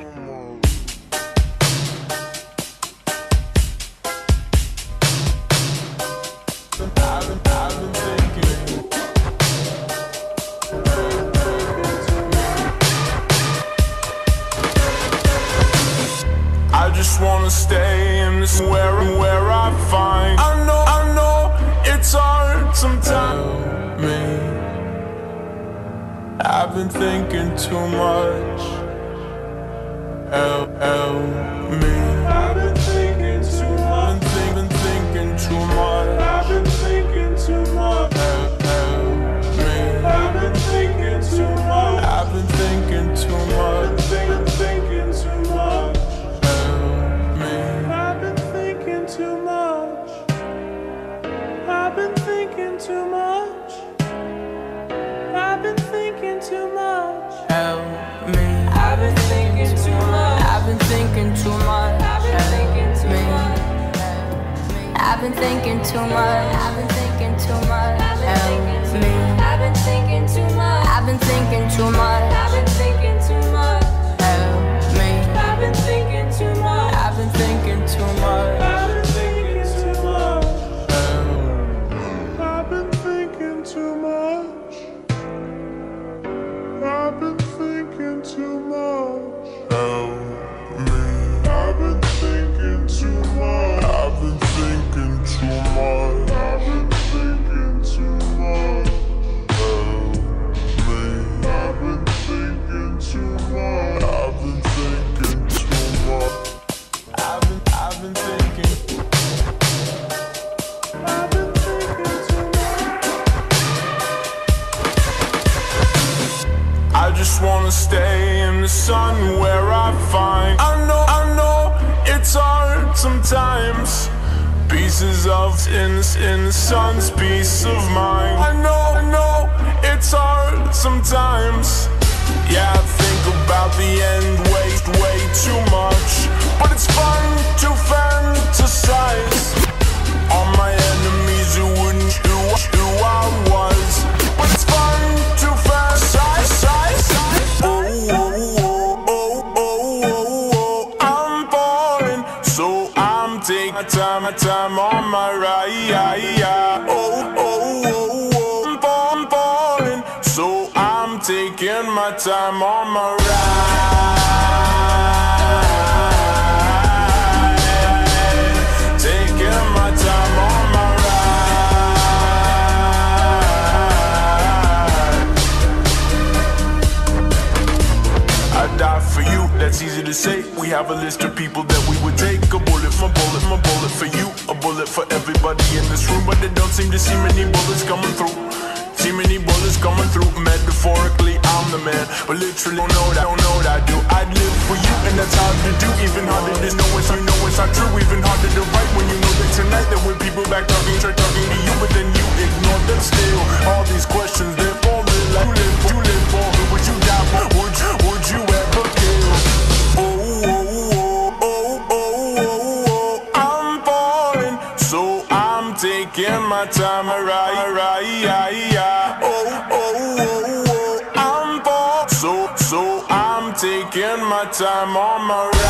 I stay in this where where I find. I know, I know it's hard sometimes. Me, I've been thinking too much oh, oh, me. Thinking too much. I've been thinking too much. I've been thinking too much. I've been thinking too much. I've been thinking too much. I've been thinking too much. Pieces of in in sun's peace of mind. I know, I know it's hard sometimes. Yeah, I think about the end way, way too much. But it's fun Taking my time, time on my ride. Oh, oh, oh, oh, I'm fall- I'm falling, so I'm taking my time on my ride. Taking my time on my ride. I die for you, that's easy to say. We have a list of people that we would take. A bullet, to see many bullets coming through. See many bullets coming through. Metaphorically, I'm the man, but literally, don't know that, don't know what I do. I'd live for you, and that's hard to do. Even harder to know it's, you know it's not true. Even harder to write when you know that tonight there were people back talking, try talking to you, but then you ignore them still. All these questions, they're forming like you live, you live for. Would you die for? Would you, taking my time, right, right, yeah. Oh, oh, oh, oh, I'm fall, so, so I'm taking my time on my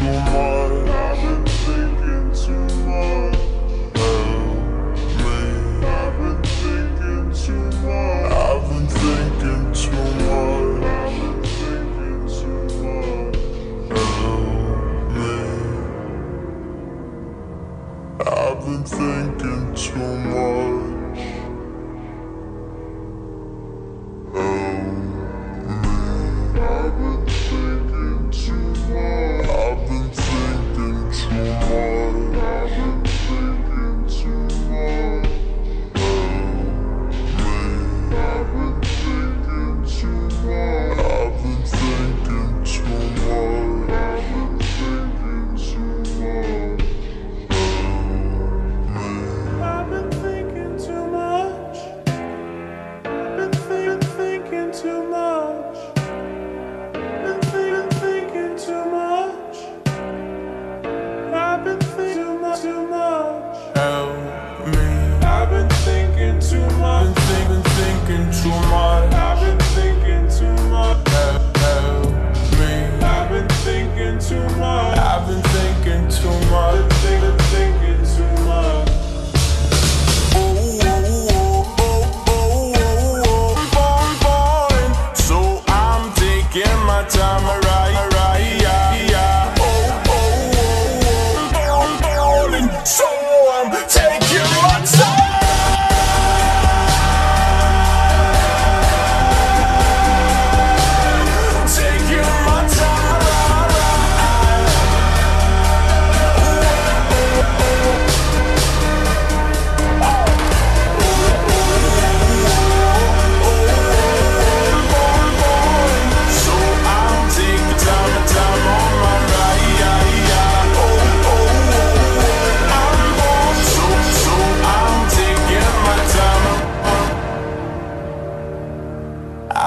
no more.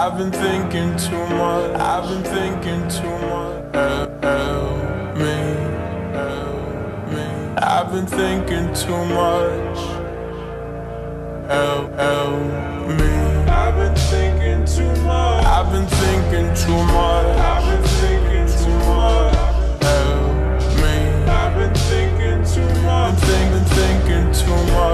I've been thinking too much. I've been thinking too much. Help, me, help me. I've been thinking too much. Help, help me. I've been thinking too much. I've been thinking too much. I've been thinking too much. Help me. I've been thinking too much. I've been thinking too much.